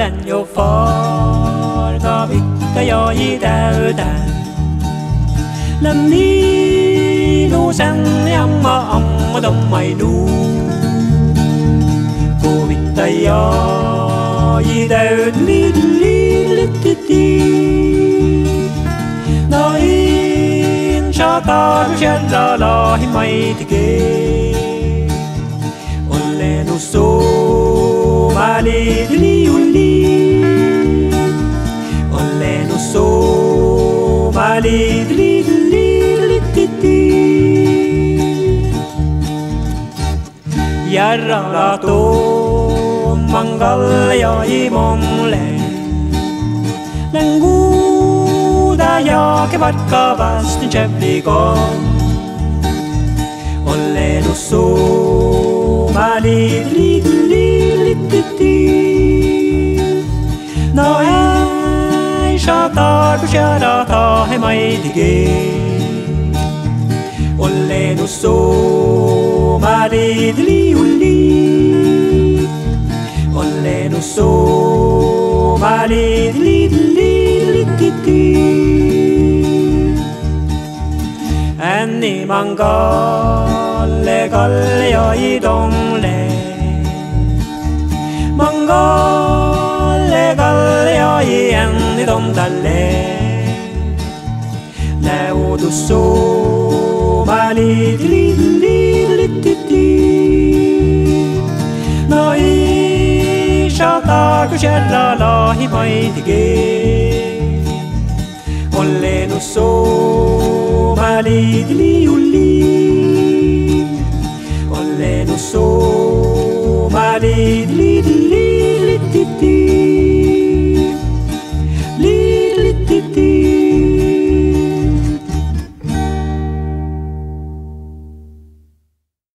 den jo far ga vikka jag i täytän. Lamino sen jamma amma dommai nu. Ko vitta jag i täyt li li li ti ti. No in shata shalla la himai tige. Olle nu stå meg litt, litt, litt, litt, litt, litt. Järralla tuon mangalja imolle. Den goda jake varka vasti tjevlikon. Olle du så meg litt. شراطة بشراطة حمايدقي قولي نصو مريد لي ولي قولي نصو مريد لي دلي دلي دلي أني منقل قل يا يدوم لي منقل rondallet Là-haut do somali Noi chanta que Lá la vai mai dige Olle no somali dili uli do no somali li.